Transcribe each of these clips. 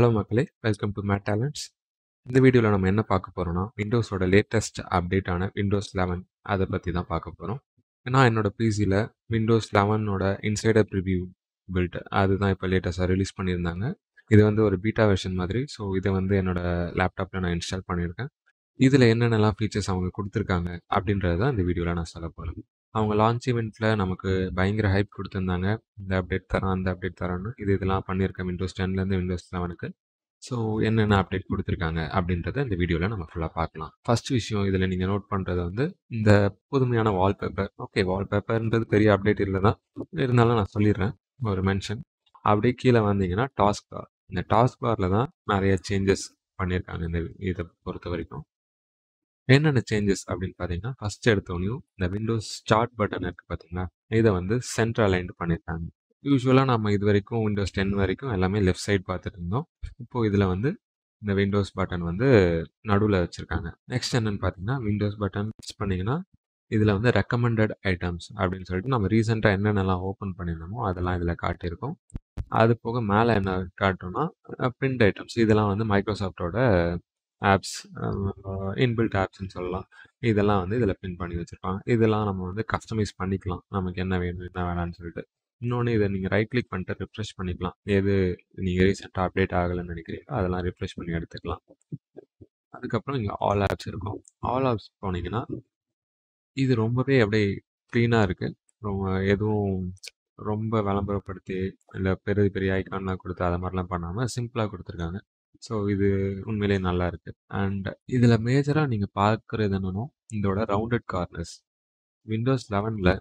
Hello மக்களே. Welcome to mat talents இந்த வீடியோவில் நம்ம என்ன பார்க்க போகிறோம்னா விண்டோஸோட லேட்டஸ்ட் அப்டேட்டான விண்டோஸ் லெவன் அதை பற்றி தான் பார்க்க போகிறோம் நான் என்னோட பிசியில் விண்டோஸ் லெவனோட இன்சைடர் ப்ரிவியூ பில்ட் அதுதான் இப்போ லேட்டஸ்ட்டாக ரிலீஸ் பண்ணியிருந்தாங்க. இது வந்து ஒரு பீட்டா வெர்ஷன் மாதிரி. ஸோ இதை வந்து என்னோட லேப்டாப்பில் நான் இன்ஸ்டால் பண்ணியிருக்கேன். இதில் என்னென்னலாம் ஃபீச்சர்ஸ் அவங்க கொடுத்துருக்காங்க அப்படின்றது தான் இந்த வீடியோவில் நான் சொல்ல போகிறேன் அவங்க லான்ச் இவெண்ட்டில் நமக்கு பயங்கர ஹைப் கொடுத்துருந்தாங்க. இந்த அப்டேட் தரோம் அந்த அப்டேட் தரோன்னு இது இதெல்லாம் பண்ணியிருக்கேன் விண்டோஸ் டென்லேருந்து விண்டோஸ் லெவனுக்கு ஸோ என்னென்ன அப்டேட் கொடுத்துருக்காங்க அப்படின்றத இந்த வீடியோவில் நம்ம ஃபுல்லாக பார்க்கலாம். ஃபர்ஸ்ட் விஷயம் இதில் நீங்கள் நோட் பண்ணுறது வந்து இந்த புதுமையான வால்பேப்பர் ஓகே வால்பேப்பர்ன்றது பெரிய அப்டேட் இல்லை தான் இருந்தாலும் நான் சொல்லிடுறேன். ஒரு மென்ஷன் அப்படியே கீழே வந்தீங்கன்னா டாஸ்க் பார் இந்த டாஸ்க் பாரில் தான் நிறைய சேஞ்சஸ் பண்ணியிருக்காங்க இந்த இதை பொறுத்த வரைக்கும் என்னென்ன சேஞ்சஸ் அப்படின்னு பார்த்தீங்கன்னா ஃபர்ஸ்ட் எடுத்தோடனையும் இந்த விண்டோஸ் ஸ்டார்ட் பட்டன் இருக்குது பார்த்தீங்களா இதை வந்து சென்ட்ரல் அலைன்ட் பண்ணியிருக்காங்க யூஸ்வலாக நம்ம இது வரைக்கும் விண்டோஸ் டென் வரைக்கும் எல்லாமே லெஃப்ட் சைட் பார்த்துட்டு இருந்தோம். இப்போது இதில் வந்து இந்த விண்டோஸ் பட்டன் வந்து நடுவில் வச்சுருக்காங்க. நெக்ஸ்ட் என்னென்னு பார்த்தீங்கன்னா விண்டோஸ் பட்டன் டச் பண்ணிங்கன்னா இதில் வந்து ரெக்கமெண்டட் ஐட்டம்ஸ் அப்படின்னு சொல்லிட்டு நம்ம ரீசெண்டாக என்னென்னலாம் ஓப்பன் பண்ணியிருந்தோமோ அதெல்லாம் இதில் காட்டியிருக்கோம். அது போக மேலே என்ன காட்டுறோம்னா பிரிண்ட் ஐட்டம்ஸ் இதெல்லாம் வந்து மைக்ரோசாஃப்டோட ஆப்ஸ் இன்பில்ட் ஆப்ஸ்ன்னு சொல்லலாம். இதெல்லாம் வந்து இதில் பின் பண்ணி வச்சுருப்பாங்க. இதெல்லாம் நம்ம வந்து கஸ்டமைஸ் பண்ணிக்கலாம். நமக்கு என்ன வேணும் என்ன வேணாம்னு சொல்லிட்டு. இன்னொன்று இதை நீங்கள் ரைட் கிளிக் பண்ணிட்டு ரிஃப்ரெஷ் பண்ணிக்கலாம். எது நீங்கள் ரீசெண்டாக அப்டேட் ஆகலைன்னு நினைக்கிறீங்களோ அதெல்லாம் ரிஃப்ரெஷ் பண்ணி எடுத்துக்கலாம். அதுக்கப்புறம் இங்கே ஆல் ஆப்ஸ் இருக்கும். ஆல் ஆப்ஸ் போனீங்கன்னா இது ரொம்பவே அப்படியே க்ளீனாக இருக்குது ரொம்ப எதுவும் ரொம்ப விளம்பரப்படுத்தி இல்லை பெரிய பெரிய ஐக்கான்லாம் கொடுத்து அதை மாதிரிலாம் பண்ணாமல் சிம்பிளாக கொடுத்துருக்காங்க. ஸோ இது உண்மையிலேயே நல்லா இருக்குது அண்ட் இதில் மேஜராக நீங்கள் பார்க்குறது என்னன்னா இதோட ரவுண்டட் கார்னர்ஸ் விண்டோஸ் லெவனில்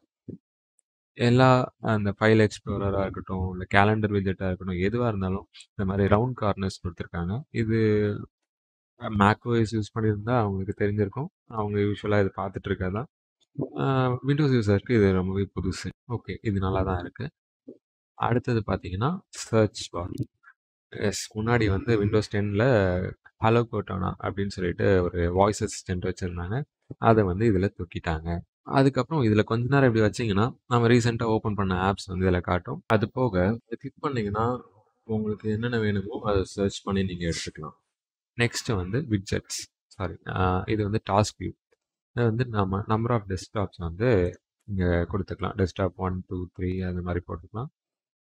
எல்லா அந்த ஃபைல் எக்ஸ்ப்ளோரராக இருக்கட்டும் இல்லை கேலண்டர் விஜெட்டாக இருக்கட்டும் எதுவாக இருந்தாலும் இந்த மாதிரி ரவுண்ட் கார்னர்ஸ் கொடுத்துருக்காங்க. இது மேக்ஓஎஸ் யூஸ் பண்ணியிருந்தால் அவங்களுக்கு தெரிஞ்சிருக்கும். அவங்க யூஸ்வலாக இது பார்த்துட்டு இருக்கதான் விண்டோஸ் யூஸருக்கு இது ரொம்பவே புதுசு. ஓகே இது நல்லா தான் இருக்குது அடுத்தது பார்த்தீங்கன்னா சர்ச் பார் எஸ் முன்னாடி வந்து விண்டோஸ் டென்னில் ஹலோ கோட்டோனா அப்படின்னு சொல்லிட்டு ஒரு வாய்ஸ் அசிஸ்டன்ட் வச்சுருந்தாங்க. அதை வந்து இதில் தூக்கிட்டாங்க. அதுக்கப்புறம் இதில் கொஞ்ச நேரம் இப்படி வச்சிங்கன்னா நம்ம ரீசெண்டாக ஓப்பன் பண்ண ஆப்ஸ் வந்து இதில் காட்டும். அது போக கிளிக் பண்ணிங்கன்னா உங்களுக்கு என்னென்ன வேணுமோ அதை சர்ச் பண்ணி நீங்கள் எடுத்துக்கலாம். நெக்ஸ்ட்டு வந்து விட்ஜெட்ஸ் சாரி இது வந்து டாஸ்க் வியூ இது வந்து நம்ம நம்பர் ஆஃப் டெஸ்க்டாப்ஸ் வந்து இங்கே கொடுத்துக்கலாம். டெஸ்க்டாப் ஒன் டூ த்ரீ அது மாதிரி போட்டுக்கலாம்.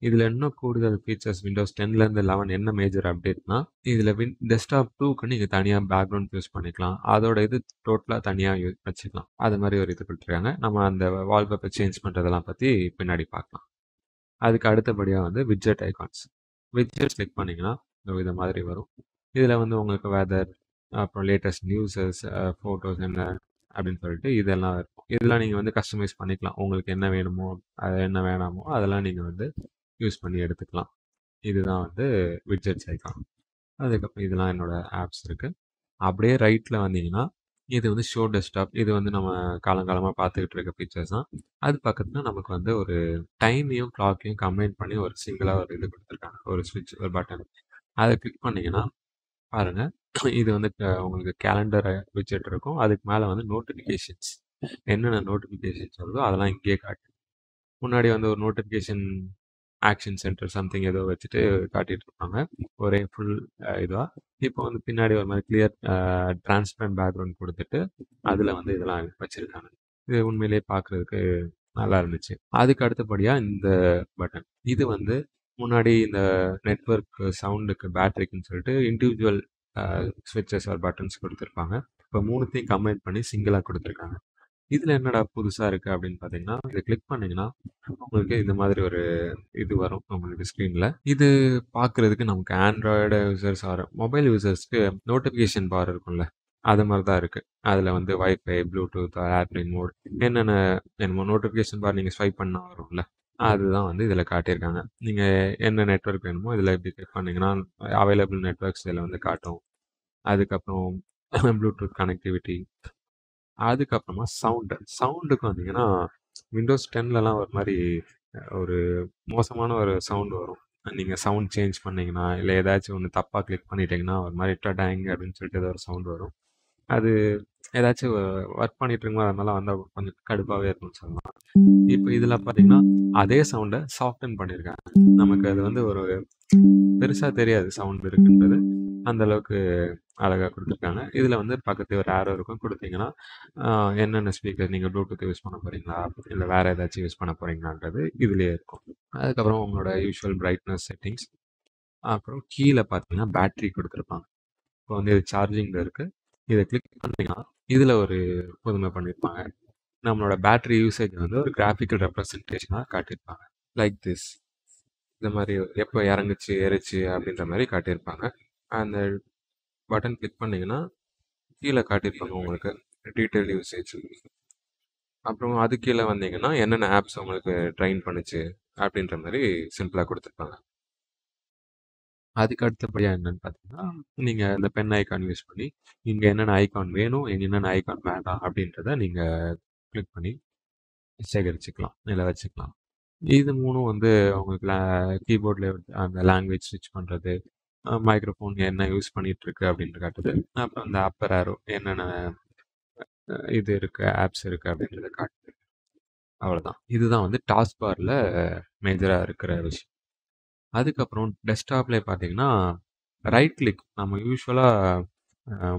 இதில் இன்னும் கூடுதல் ஃபீச்சர்ஸ் விண்டோஸ் டென்லேருந்து லெவன் என்ன மேஜர் அப்டேட்னா இதில் வின் டெஸ்க்டாப் டூக்கு நீங்கள் தனியாக பேக்ரவுண்ட் யூஸ் பண்ணிக்கலாம். அதோட இது டோட்டலாக தனியாக யூஸ் வச்சுக்கலாம். அது மாதிரி ஒரு இது கொடுத்துருக்காங்க. நம்ம அந்த வால்பேப்பர் சேஞ்ச் பண்ணுறதெல்லாம் பற்றி பின்னாடி பார்க்கலாம். அதுக்கு அடுத்தபடியாக வந்து விட்ஜெட் ஐகான்ஸ் விட்ஜெட் கிளிக் பண்ணிங்கன்னா இந்த மாதிரி வரும். இதில் வந்து உங்களுக்கு வெதர் அப்புறம் லேட்டஸ்ட் நியூஸஸ் ஃபோட்டோஸ் என்ன அப்படின்னு சொல்லிட்டு இதெல்லாம் இருக்கும். இதெல்லாம் நீங்கள் வந்து கஸ்டமைஸ் பண்ணிக்கலாம். உங்களுக்கு என்ன வேணுமோ அது என்ன வேணாமோ அதெல்லாம் நீங்கள் வந்து யூஸ் பண்ணி எடுத்துக்கலாம். இதுதான் வந்து விட்ஜெட்ஸ் ஐக்கான் அதுக்கப்புறம் இதெல்லாம் என்னோடய ஆப்ஸ் இருக்குது அப்படியே ரைட்டில் வந்தீங்கன்னா இது வந்து ஷோ டெஸ்க்டாப் இது வந்து நம்ம காலங்காலமாக பார்த்துக்கிட்டு இருக்க பிக்சர்ஸ் தான். அது பக்கத்தில் நமக்கு வந்து ஒரு டைமையும் கிளாக்கையும் கம்பைன் பண்ணி ஒரு சிங்கிளாக ஒரு இது கொடுத்துருக்காங்க. ஒரு ஸ்விட்ச் ஒரு பட்டன் அதை கிளிக் பண்ணிங்கன்னா பாருங்கள் இது வந்து உங்களுக்கு கேலண்டர் விட்ஜெட் இருக்கும். அதுக்கு மேலே வந்து நோட்டிஃபிகேஷன்ஸ் என்னென்ன நோட்டிஃபிகேஷன்ஸ் வருதோ அதெல்லாம் இங்கேயே காட்டு. முன்னாடி வந்து ஒரு நோட்டிஃபிகேஷன் ஆக்ஷன் சென்டர் சம்திங் ஏதோ வச்சுட்டு காட்டிட்டு இருப்பாங்க ஒரே ஃபுல் இதுவாக இப்போ வந்து பின்னாடி ஒரு மாதிரி கிளியர் டிரான்ஸ்பரண்ட் பேக்ரவுண்ட் கொடுத்துட்டு அதில் வந்து இதெல்லாம் வச்சுருக்காங்க. இது உண்மையிலேயே பார்க்குறதுக்கு நல்லா இருந்துச்சு. அதுக்கு அடுத்தபடியாக இந்த பட்டன் இது வந்து முன்னாடி இந்த நெட்ஒர்க் சவுண்டுக்கு பேட்டரிக்குன்னு சொல்லிட்டு இண்டிவிஜுவல் ஸ்விட்சஸ் ஆர் பட்டன்ஸ் கொடுத்துருப்பாங்க. இப்போ மூணுத்தையும் கம்பைன் பண்ணி சிங்கிளாக கொடுத்துருக்காங்க. இதில் என்னடா புதுசாக இருக்குது அப்படின்னு பார்த்தீங்கன்னா இதை கிளிக் பண்ணிங்கன்னா உங்களுக்கு இந்த மாதிரி ஒரு இது வரும் உங்களுக்கு ஸ்க்ரீனில் இது பார்க்குறதுக்கு நமக்கு ஆண்ட்ராய்டு யூசர்ஸ் ஆர் மொபைல் யூசர்ஸ்க்கு நோட்டிஃபிகேஷன் பார் இருக்கும்ல அது மாதிரி தான் இருக்குது அதில் வந்து வைஃபை ப்ளூடூத் ஏர்பிளைன் மோட் என்னென்ன என்னமோ நோட்டிஃபிகேஷன் பார் நீங்கள் ஸ்வைப் பண்ணால் வரும்ல அதுதான் வந்து இதில் காட்டியிருக்காங்க. நீங்கள் என்ன நெட்ஒர்க் வேணுமோ இதில் இப்படி கிளிக் பண்ணிங்கன்னா அவைலபிள் நெட்ஒர்க்ஸ் இதில் வந்து காட்டும். அதுக்கப்புறம் ப்ளூடூத் கனெக்டிவிட்டி அதுக்கப்புறமா சவுண்டு. சவுண்டுக்கு வந்தீங்கன்னா விண்டோஸ் டென்லலாம் ஒரு மாதிரி ஒரு மோசமான ஒரு சவுண்டு வரும். நீங்கள் சவுண்ட் சேஞ்ச் பண்ணிங்கன்னா இல்லை ஏதாச்சும் ஒன்று தப்பாக கிளிக் பண்ணிட்டீங்கன்னா ஒரு மாதிரி டடாங் அப்படின்னு சொல்லிட்டு ஏதோ ஒரு சவுண்டு வரும். அது ஏதாச்சும் ஒர்க் பண்ணிட்டு இருக்கும்போது அதனால வந்தால் கொஞ்சம் கடுப்பாகவே இருக்கும்னு சொல்லலாம். இப்போ இதில் பார்த்தீங்கன்னா அதே சவுண்டை சாஃப்டன் பண்ணியிருக்காங்க நமக்கு அது வந்து ஒரு பெருசாக தெரியாது சவுண்ட் இருக்குன்றது. அந்த அளவுக்கு அழகாக கொடுத்துருக்காங்க. இதில் வந்து பக்கத்து ஒரு ஆரோ இருக்கும். கொடுத்தீங்கன்னா என்னென்ன ஸ்பீக்கர் நீங்கள் ப்ளூடூத் யூஸ் பண்ண போகிறீங்களா இல்லை வேறு ஏதாச்சும் யூஸ் பண்ண போகிறீங்களான்றது இதுலேயே இருக்கும். அதுக்கப்புறம் உங்களோட யூஷுவல் பிரைட்னஸ் செட்டிங்ஸ் அப்புறம் கீழே பார்த்தீங்கன்னா பேட்ரி கொடுத்துருப்பாங்க. இப்போ வந்து இது சார்ஜிங்கில் இருக்குது இதை கிளிக் பண்ணிங்கன்னா இதில் ஒரு புதுமை பண்ணியிருப்பாங்க நம்மளோட பேட்ரி யூசேஜ் வந்து ஒரு கிராஃபிக்கல் ரெப்ரசன்டேஷனாக காட்டியிருப்பாங்க. லைக் திஸ் இந்த மாதிரி எப்போ இறங்குச்சு எரிச்சு அப்படின்ற மாதிரி காட்டியிருப்பாங்க. அந்த பட்டன் கிளிக் பண்ணிங்கன்னா கீழே காட்டியிருப்பாங்க உங்களுக்கு. டீட்டெயில் யூசேஜ் அப்புறம் அது கீழே வந்தீங்கன்னா என்னென்ன ஆப்ஸ் உங்களுக்கு ட்ரைன் பண்ணுச்சு அப்படின்ற மாதிரி சிம்பிளாக கொடுத்துருப்பாங்க. அதுக்கு அடுத்தபடியாக என்னன்னு பார்த்தீங்கன்னா நீங்கள் இந்த பென் ஐக்கான் யூஸ் பண்ணி இங்கே என்னென்ன ஐக்கான் வேணும் என்னென்ன ஐக்கான் வேண்டாம் அப்படின்றத நீங்கள் கிளிக் பண்ணி சேகரிச்சுக்கலாம் இல்லை வச்சுக்கலாம். இது மூணும் வந்து உங்களுக்கு கீபோர்டில் அந்த லாங்குவேஜ் ஸ்விட்ச் பண்ணுறது மைக்ரோஃபோன் என்ன யூஸ் பண்ணிகிட்ருக்கு இருக்கு அப்படின்ட்டு காட்டுது. அப்புறம் அந்த அப்பர் ஆரோ என்னென்ன இது இருக்கு ஆப்ஸ் இருக்குது அப்படின்றத காட்டுது. அவ்வளோதான் இதுதான் வந்து டாஸ்க் பாரில் மேஜராக இருக்கிற விஷயம். அதுக்கப்புறம் டெஸ்க்டாப்ல பார்த்தீங்கன்னா ரைட் கிளிக் நம்ம யூஸ்வலாக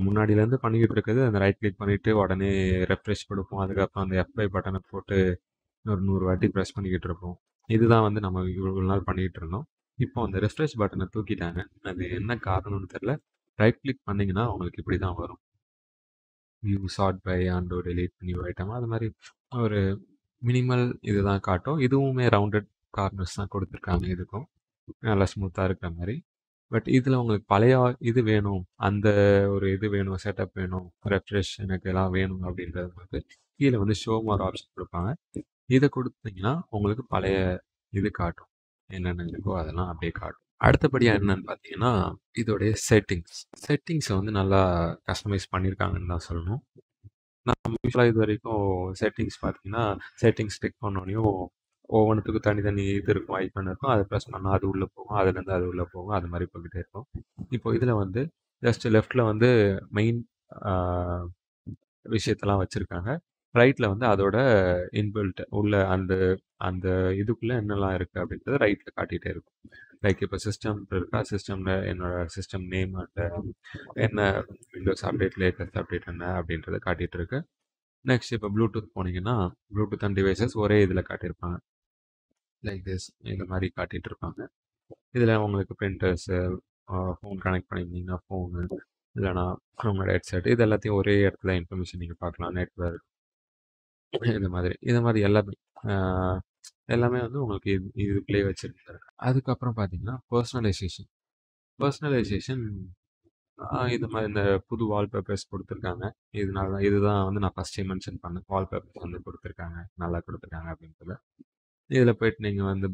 முன்னாடியிலேருந்து பண்ணிக்கிட்டு இருக்கிறது அந்த ரைட் கிளிக் பண்ணிவிட்டு உடனே ரெஃப்ரெஷ் கொடுப்போம். அதுக்கப்புறம் அந்த எஃப்ஐ பட்டனை போட்டு ஒரு நூறு வாட்டி ப்ரெஸ் பண்ணிக்கிட்டு இருப்போம். இதுதான் வந்து நம்ம இவ்வளோ நாள் பண்ணிக்கிட்டு இருந்தோம். இப்போ அந்த ரெஃப்ரெஷ் பட்டனை தூக்கிட்டாங்க. அது என்ன காரணம்னு தெரில ரைட் கிளிக் பண்ணீங்கன்னா உங்களுக்கு இப்படி தான் வரும். View sort by undo delete new item அது மாதிரி ஒரு மினிமல் இதுதான் காட்டும். இதுவுமே ரவுண்டட் கார்னர்ஸ் தான் கொடுத்துருக்காங்க இதுக்கும். நல்லா ஸ்மூத்தாக இருக்கிற மாதிரி. பட் இதில் உங்களுக்கு பழைய இது வேணும். அந்த ஒரு இது வேணும். செட்டப் வேணும். ரெஃப்ரெஷ் எனக்கு எல்லாம் வேணும் அப்படின்றது வந்து கீழே வந்து ஷோ மோர் ஆப்ஷன் கொடுப்பாங்க. இதை கொடுத்தீங்கன்னா உங்களுக்கு பழைய இது காட்டும். என்னென்ன இருக்கோ அதெல்லாம் அப்படியே காட்டும். அடுத்தபடியாக என்னன்னு பார்த்தீங்கன்னா இதோடைய செட்டிங்ஸ் செட்டிங்ஸை வந்து நல்லா கஸ்டமைஸ் பண்ணியிருக்காங்கன்னு தான் சொல்லணும். நம்ம யூஸ்வலாக இது வரைக்கும் செட்டிங்ஸ் பார்த்தீங்கன்னா செட்டிங்ஸ் கிளிக் பண்ணோடனையும் ஒவ்வொன்றுத்துக்கும் தனித்தனி இது இருக்கும் ஐக்கான் இருக்கும். அதை ப்ரெஸ் பண்ணால் அது உள்ளே போகும் அதுலேருந்து அது உள்ளே போகும் அது மாதிரி போய்கிட்டே இருக்கும். இப்போ இதில் வந்து ஜஸ்ட் லெஃப்டில் வந்து மெயின் விஷயத்தெல்லாம் வச்சுருக்காங்க. ரைட்டில் வந்து அதோட இன்பில்ட் உள்ள அந்த அந்த இதுக்குள்ளே என்னெல்லாம் இருக்குது அப்படின்றத ரைட்டில் காட்டிகிட்டே இருக்கும். லைக் இப்போ சிஸ்டம் இருக்கா? சிஸ்டமில் என்னோட சிஸ்டம் நேம் அண்ட் என்ன விண்டோஸ் அப்டேட் லேட்டஸ்ட் அப்டேட் என்ன அப்படின்றத காட்டிகிட்டு இருக்கு. நெக்ஸ்ட் இப்போ ப்ளூடூத் போனீங்கன்னா ப்ளூடூத் அண்ட் டிவைசஸ் ஒரே இதில் காட்டியிருப்பாங்க. லைக் திஸ் இந்த மாதிரி காட்டிகிட்டு இருப்பாங்க. இதில் உங்களுக்கு பிரிண்டர்ஸு ஃபோன் கனெக்ட் பண்ணியிருந்தீங்கன்னா ஃபோனு இல்லைனா உங்களோட ஹெட்செட் இது எல்லாத்தையும் ஒரே இடத்துல இன்ஃபர்மேஷன் நீங்கள் பார்க்கலாம். நெட்ஒர்க் இந்த மாதிரி இந்த மாதிரி எல்லாமே எல்லாமே வந்து உங்களுக்கு இது இதுக்குள்ளேயே வச்சுருக்காரு. அதுக்கப்புறம் பார்த்தீங்கன்னா பர்சனலைசேஷன் பர்சனலைசேஷன் இது மாதிரி இந்த புது வால்பேப்பர்ஸ் கொடுத்துருக்காங்க. இதனால தான் இதுதான் வந்து நான் ஃபஸ்ட்டே மென்ஷன் பண்ணேன். வால்பேப்பர்ஸ் வந்து கொடுத்துருக்காங்க. நல்லா கொடுத்துருக்காங்க அப்படின்றத. இதில் போயிட்டு நீங்கள் வந்து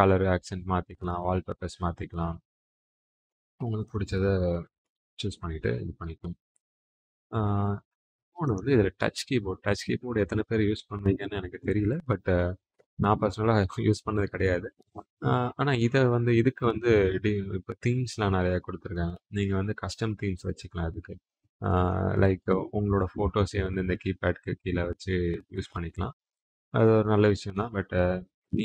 கலர் ஆக்சன்ட் மாற்றிக்கலாம் வால்பேப்பர்ஸ் மாற்றிக்கலாம் உங்களுக்கு பிடிச்சத சூஸ் பண்ணிவிட்டு இது பண்ணிக்கலாம். இன்னொன்று வந்து இதில் டச் கீபோர்ட் டச் கீபோர்டு எத்தனை பேர் யூஸ் பண்ணுவீங்கன்னு எனக்கு தெரியல. பட் நான் பர்சனலாக யூஸ் பண்ணது கிடையாது. ஆனால் இதை வந்து இதுக்கு வந்து இப்போ தீம்ஸ்லாம் நிறையா கொடுத்துருக்காங்க. நீங்கள் வந்து கஸ்டம் தீம்ஸ் வச்சுக்கலாம் அதுக்கு. லைக் உங்களோட ஃபோட்டோஸை வந்து இந்த கீபேட்க்கு கீழே வச்சு யூஸ் பண்ணிக்கலாம். அது ஒரு நல்ல விஷயம் தான். பட்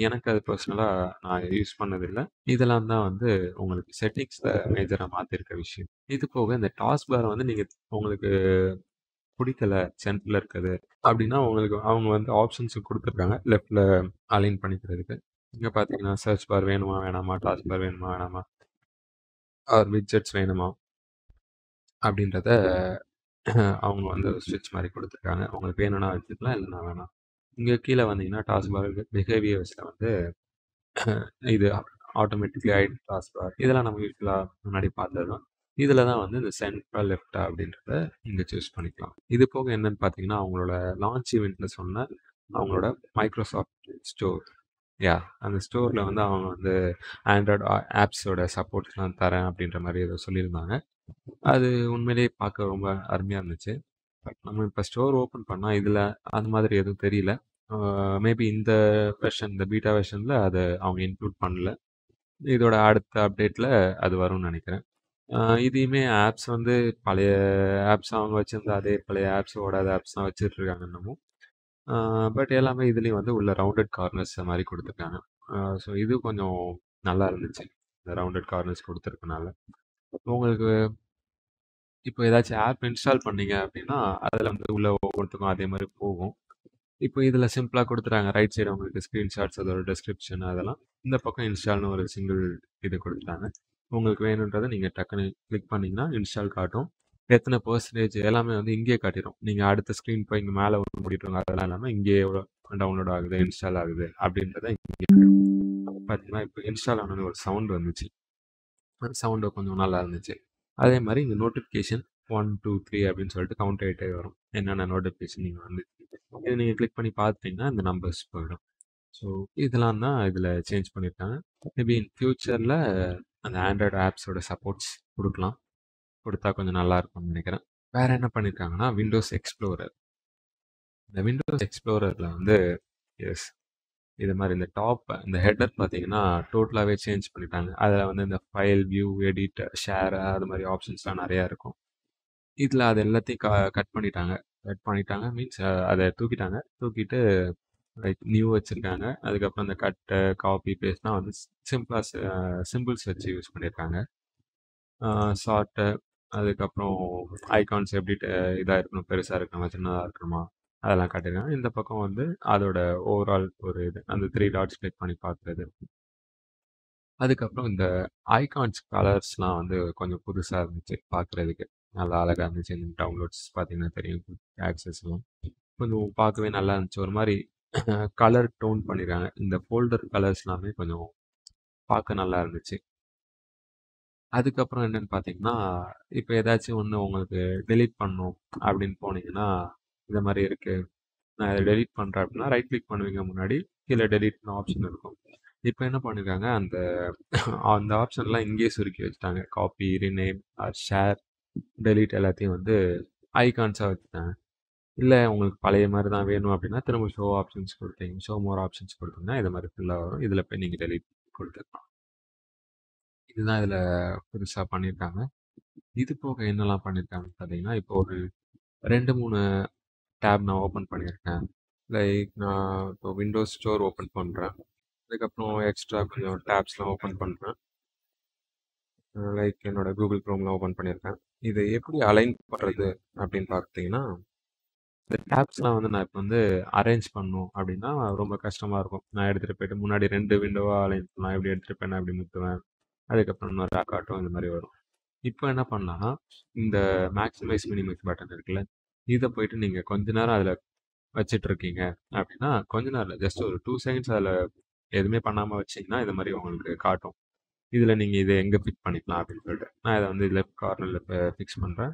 எனக்கு அது பர்சனலாக நான் யூஸ் பண்ணதில்லை. இதெல்லாம் தான் வந்து உங்களுக்கு செட்டிங்ஸில் மேஜராக மாற்றிருக்க விஷயம். இது போக இந்த டாஸ்க் பார் வந்து நீங்கள் உங்களுக்கு பிடிக்கல சென்டரில் இருக்குது அப்படின்னா உங்களுக்கு அவங்க வந்து ஆப்ஷன்ஸ் கொடுத்துருக்காங்க. லெஃப்டில் அலைன் பண்ணிக்கிறதுக்கு. இங்கே பார்த்தீங்கன்னா சர்ச் பார் வேணுமா வேணாமா டாஸ்க் பார் வேணுமா வேணாமா? ஆர் விட்ஜெட்ஸ் வேணுமா? அப்படின்றத அவங்க வந்து ஸ்விட்ச் மாதிரி கொடுத்துருக்காங்க. உங்களுக்கு வேணும்னா வச்சுக்கலாம் இல்லைன்னா வேணாம். இங்கே கீழே வந்தீங்கன்னா டாஸ்க் பார் பிஹேவியர்ஸில் வந்து இது ஆட்டோமேட்டிக்லி ஐடி டாஸ்க் பார் இதெல்லாம் நம்ம யூஸ்ஃபுல்லாக முன்னாடி பார்த்தது தான் இதில் தான் வந்து இந்த சென்ட்ரா லெஃப்டா அப்படின்றத இங்கே சூஸ் பண்ணிக்கலாம். இது போக என்னன்னு பார்த்தீங்கன்னா அவங்களோட லான்ச் ஈவெண்ட்டில் சொன்ன அவங்களோட மைக்ரோசாஃப்ட் ஸ்டோர் யா அந்த ஸ்டோரில் வந்து அவங்க வந்து ஆண்ட்ராய்டு ஆப்ஸோட சப்போர்ட்ஸ்லாம் தரேன் அப்படின்ற மாதிரி ஏதோ சொல்லியிருந்தாங்க. அது உண்மையிலேயே பார்க்க ரொம்ப அருமையாக இருந்துச்சு. பட் நம்ம இப்போ ஸ்டோர் ஓப்பன் பண்ணால் இதில் அந்த மாதிரி எதுவும் தெரியல. மேபி இந்த வெர்ஷன் இந்த பீட்டா வெர்ஷனில் அதை அவங்க இன்க்ளூட் பண்ணல. இதோட அடுத்த அப்டேட்டில் அது வரும்னு நினைக்கிறேன். இதையுமே ஆப்ஸ் வந்து பழைய ஆப்ஸ் அவங்க வச்சிருந்த அதே பழைய ஆப்ஸ் ஓடாத ஆப்ஸ் தான் வச்சுட்டு இருக்காங்க இன்னமும் பட் எல்லாமே இதுலேயும் வந்து உள்ள ரவுண்டட் கார்னர்ஸ் மாதிரி கொடுத்துருக்காங்க ஸோ இது கொஞ்சம் நல்லா இருந்துச்சு இந்த ரவுண்டட் கார்னர்ஸ் கொடுத்துருக்கனால. உங்களுக்கு இப்போ ஏதாச்சும் ஆப் இன்ஸ்டால் பண்ணீங்க அப்படின்னா, அதில் வந்து உள்ள ஒவ்வொருத்தருக்கும் அதே மாரி போகும். இப்போ இதில் சிம்பிளா குடுத்துட்டாங்க. ரைட் சைடு உங்களுக்கு ஸ்க்ரீன்ஷாட்ஸ் அதோட டிஸ்கிரிப்ஷன் அதெல்லாம். இந்த பக்கம் இன்ஸ்டால்னு ஒரு சிங்கிள் இது குடுத்துட்டாங்க. உங்களுக்கு வேணுன்றதை நீங்கள் டக்குன்னு கிளிக் பண்ணிங்கன்னா இன்ஸ்டால் காட்டும். எத்தனை பர்சன்டேஜ் எல்லாமே வந்து இங்கேயே காட்டிடும் நீங்கள் அடுத்த ஸ்க்ரீன் போய் இங்கே மேலே ஒன்று மூடிட்டுருங்க. அதெல்லாம் இல்லாமல் இங்கேயே எவ்வளோ டவுன்லோட் ஆகுது, இன்ஸ்டால் ஆகுது அப்படின்றத இங்கே பார்த்தீங்கன்னா, இப்போ இன்ஸ்டால் ஆனது ஒரு சவுண்ட் வந்துச்சு. அந்த சவுண்டு கொஞ்சம் நல்லா இருந்துச்சு. அதே மாதிரி இங்கே நோட்டிஃபிகேஷன் 1, 2, 3 அப்படின்னு சொல்லிட்டு கவுண்ட் ஆயிட்டே வரும். என்னென்ன நோட்டிஃபிகேஷன் நீங்கள் வந்து இது நீங்கள் கிளிக் பண்ணி பார்த்தீங்கன்னா இந்த நம்பர்ஸ் போயிடும். ஸோ இதெல்லாம் தான் இதில் சேஞ்ச் பண்ணியிருக்காங்க. மேபி இன் ஃபியூச்சர்ல அந்த ஆண்ட்ராய்டு ஆப்ஸோட சப்போர்ட்ஸ் கொடுக்கலாம் கொடுத்தா கொஞ்சம் நல்லா இருக்கும்னு வேறு வேற என்ன பண்ணியிருக்காங்கன்னா, விண்டோஸ் எக்ஸ்ப்ளோரர். இந்த விண்டோஸ் எக்ஸ்ப்ளோரரில் வந்து எஸ் இது மாதிரி இந்த டாப் இந்த ஹெட்டர் பார்த்தீங்கன்னா, டோட்டலாகவே சேஞ்ச் பண்ணிட்டாங்க. அதில் வந்து இந்த ஃபைல், வியூ, எடிட், ஷேர் அது மாதிரி ஆப்ஷன்ஸ்லாம் நிறையா இருக்கும். இதில் அது எல்லாத்தையும் க கட் பண்ணிட்டாங்க. கட் பண்ணிட்டாங்க மீன்ஸ் அதை தூக்கிட்டாங்க. தூக்கிட்டு லைக் நியூ வச்சுருக்காங்க அதுக்கப்புறம் இந்த கட்டை காப்பி, பேஸ்ட்லாம் வந்து சிம்பிளாக சிம்பிள்ஸ் வச்சு யூஸ் பண்ணியிருக்காங்க. ஷார்ட்டு அதுக்கப்புறம் ஐகான்ஸ் எப்படி இதாக இருக்கணும், பெருசாக இருக்கணுமா, சின்னதாக இருக்கணுமா, அதெல்லாம் காட்டியிருக்காங்க. இந்த பக்கம் வந்து அதோட ஓவரால் ஒரு இது. அந்த த்ரீ டாட்ஸ் கிளிக் பண்ணி பார்க்குறது. அதுக்கப்புறம் இந்த ஐகான்ஸ் கலர்ஸ்லாம் வந்து கொஞ்சம் புதுசாக இருந்துச்சு பார்க்குறதுக்கு. நல்லா அழகாக இருந்துச்சு. இந்த டவுன்லோட்ஸ் பார்த்தீங்கன்னா தெரியும். ஆக்சஸ்லாம். கொஞ்சம் பார்க்கவே நல்லா இருந்துச்சு. ஒரு மாதிரி கலர் டோன் பண்ணியிருக்காங்க. இந்த ஃபோல்டர் கலர்ஸ் எல்லாமே கொஞ்சம் பார்க்க நல்லா இருந்துச்சு. அதுக்கப்புறம் என்னன்னு பார்த்தீங்கன்னா, இப்போ ஏதாச்சும் ஒன்று உங்களுக்கு டெலீட் பண்ணும் அப்படின்னு போனீங்கன்னா, இந்த மாதிரி இருக்கு. நான் இதை டெலிட் பண்ணுறேன் அப்படின்னா, ரைட் கிளிக் பண்ணுவீங்க முன்னாடி. கீழே டெலிட்னு ஆப்ஷன் இருக்கும். இப்போ என்ன பண்ணியிருக்காங்க, அந்த அந்த ஆப்ஷன்லாம் இங்கேயே சுருக்கி வச்சுட்டாங்க. காப்பி, ரினேம் ஷேர், டெலிட் எல்லாத்தையும் வந்து ஐகான்ஸாக வச்சுட்டாங்க. இல்லை உங்களுக்கு பழைய மாதிரி தான் வேணும் அப்படின்னா, திரும்ப ஷோ ஆப்ஷன்ஸ் கொடுத்தீங்க ஷோ மோர் ஆப்ஷன்ஸ் கொடுத்தீங்கன்னா இது மாதிரி ஃபுல்லா வரும். இதில் போய் நீங்கள் டெலிட் குடுத்துக்கலாம். இதுதான் இதில் புதுசாக பண்ணியிருக்காங்க. இது போக என்னெல்லாம் பண்ணியிருக்காங்கன்னு பார்த்தீங்கன்னா, இப்போ ஒரு 2, 3 டேப் நான் ஓப்பன் பண்ணியிருக்கேன். லைக் நான் இப்போ விண்டோஸ் ஸ்டோர் ஓப்பன் பண்ணுறேன் அதுக்கப்புறம் எக்ஸ்ட்ரா கொஞ்சம் டேப்ஸ்லாம் ஓப்பன் பண்ணுறேன் லைக் என்னோட கூகுள் க்ரோம்லாம் ஓப்பன் பண்ணியிருக்கேன். இதை எப்படி அலைன் பண்ணுறது அப்படின்னு பார்த்தீங்கன்னா, இந்த டேப்ஸ்லாம் வந்து நான் இப்போ வந்து அரேஞ்ச் பண்ணணும் அப்படின்னா, ரொம்ப கஷ்டமாக இருக்கும். நான் எடுத்துகிட்டு போயிட்டு முன்னாடி 2 விண்டோவா அலைன் பண்ணலாம். எப்படி எடுத்துகிட்டு போய் நான் எப்படி முத்துவேன். அதுக்கப்புறம் இன்னொரு ராக்காட்டும் இந்த மாதிரி வரும். இப்போ என்ன பண்ணலாம் இந்த மேக்ஸிமைஸ், மினிமைஸ் பட்டன் இருக்குல்ல, இதை போயிட்டு நீங்கள் கொஞ்ச நேரம் அதில் வச்சுட்டு இருக்கீங்க அப்படின்னா, கொஞ்ச நேரம் ஜஸ்ட் ஒரு டூ செகண்ட்ஸ் அதில் எதுவுமே பண்ணாமல் வச்சிங்கன்னா இது மாதிரி உங்களுக்கு காட்டும். இதில் நீங்கள் இதை எங்கே ஃபிட் பண்ணிக்கலாம் அப்படின்னு சொல்லிட்டு. நான் இதை வந்து லெஃப்ட் கார்னரில் இப்போ ஃபிக்ஸ் பண்ணுறேன்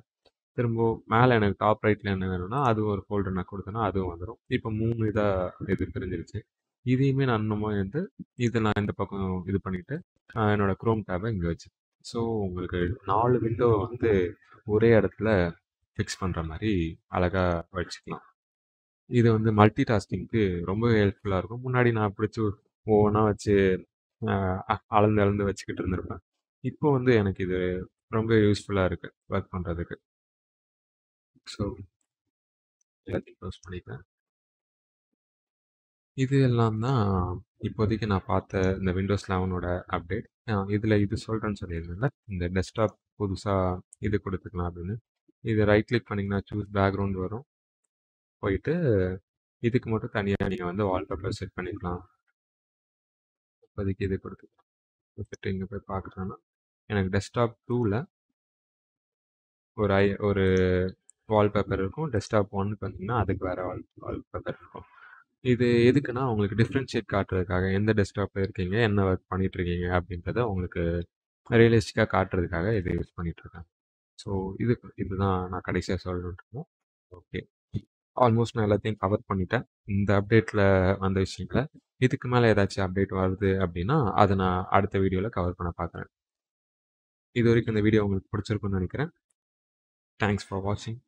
திரும்பவும் மேலே எனக்கு டாப் ரைட்டில் என்ன வேணும்னா, அது ஒரு ஃபோல்டர் நான் கொடுத்தேன்னா அதுவும் வந்துடும் இப்போ மூணு இதாக இது தெரிஞ்சிருச்சு இதையுமே நான் இன்னமும் வந்து இதை நான் இந்த பக்கம் இது பண்ணிவிட்டு என்னோடய க்ரோம் Chrome இங்கே இங்க வச்சு ஸோ உங்களுக்கு நாலு விண்டோ வந்து ஒரே இடத்துல ஃபிக்ஸ் பண்ணுற மாதிரி அழகாக வச்சுக்கலாம். இது வந்து மல்டி டாஸ்கிங்க்கு ரொம்பவே ஹெல்ப்ஃபுல்லாக இருக்கும். முன்னாடி நான் பிடிச்சி ஒவ்வொன்றா வச்சு அளந்து அளந்து வச்சுக்கிட்டு இருந்திருப்பேன். இப்போ வந்து எனக்கு இது ரொம்ப யூஸ்ஃபுல்லாக இருக்குது ஒர்க் பண்ணுறதுக்கு ஸோ எல்லாத்தையும் க்ளோஸ் பண்ணிப்பேன் இது எல்லாம் தான் இப்போதைக்கு நான் பார்த்த இந்த விண்டோஸ் 11ஓட அப்டேட். இதில் இது சொல்கிறேன்னு சொல்லியிருந்தேன்ல, இந்த டெஸ்க்டாப் புதுசாக இது கொடுத்துக்கலாம் அப்படின்னு. இது ரைட் கிளிக் பண்ணிங்கன்னா சூஸ் பேக்ரவுண்ட் வரும். போயிட்டு இதுக்கு மட்டும் தனியாக நீங்கள் வந்து வால்பேப்பர் செட் பண்ணிக்கலாம். இப்போதைக்கு இது கொடுத்துக்கலாம் கொடுத்துட்டு இங்கே போய் பார்க்குறேன்னா, எனக்கு டெஸ்க்டாப் டூவில் ஒரு ஐ ஒரு வால்பேப்பர் இருக்கும். டெஸ்க்டாப் ஒன்று பார்த்தீங்கன்னா, அதுக்கு வேறு வால் வால்பேப்பர் இருக்கும். இது எதுக்குன்னா, உங்களுக்கு டிஃப்ரென்ஷியேட் காட்டுறதுக்காக, எந்த டெஸ்க்டாப்பில் இருக்கீங்க, என்ன ஒர்க் பண்ணிகிட்ருக்கீங்க இருக்கீங்க அப்படின்றத உங்களுக்கு ரியலிஸ்டிக்காக காட்டுறதுக்காக இது யூஸ் பண்ணிகிட்ருக்கேன் ஸோ இது இதுதான் நான் கடைசியாக சொல்லணுன்றோம் ஓகே. ஆல்மோஸ்ட் நான் எல்லாத்தையும் கவர் பண்ணிட்டேன். இந்த அப்டேட்டில் வந்த விஷயங்கள. இதுக்கு மேலே ஏதாச்சும் அப்டேட் வருது அப்படின்னா, அதை நான் அடுத்த வீடியோவில் கவர் பண்ண பார்க்குறேன். இது வரைக்கும் இந்த வீடியோ உங்களுக்கு பிடிச்சிருக்குன்னு நினைக்கிறேன் தேங்க்ஸ் ஃபார் வாட்சிங்.